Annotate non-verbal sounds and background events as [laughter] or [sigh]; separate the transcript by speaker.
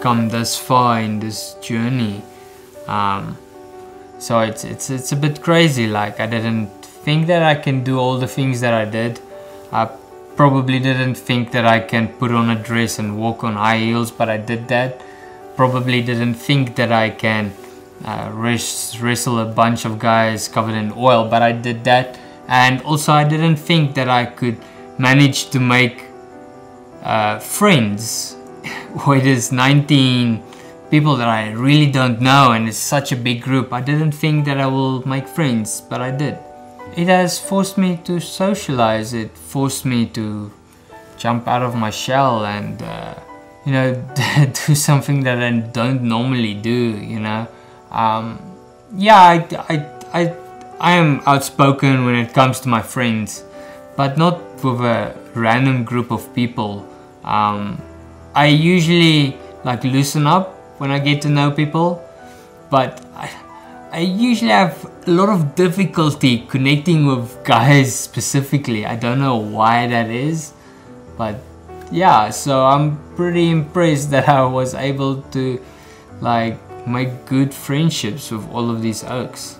Speaker 1: come this far in this journey. Um, so it's it's it's a bit crazy. Like I didn't think that I can do all the things that I did. I probably didn't think that I can put on a dress and walk on high heels, but I did that. Probably didn't think that I can uh, wrestle a bunch of guys covered in oil, but I did that. And also, I didn't think that I could manage to make uh, friends [laughs] with this 19 people that I really don't know, and it's such a big group. I didn't think that I will make friends, but I did. It has forced me to socialize. It forced me to jump out of my shell and, uh, you know, [laughs] do something that I don't normally do. You know, um, yeah, I, I, I, I am outspoken when it comes to my friends, but not with a random group of people. Um, I usually like loosen up when I get to know people, but I, I usually have a lot of difficulty connecting with guys specifically. I don't know why that is, but yeah, so I'm pretty impressed that I was able to like make good friendships with all of these oaks.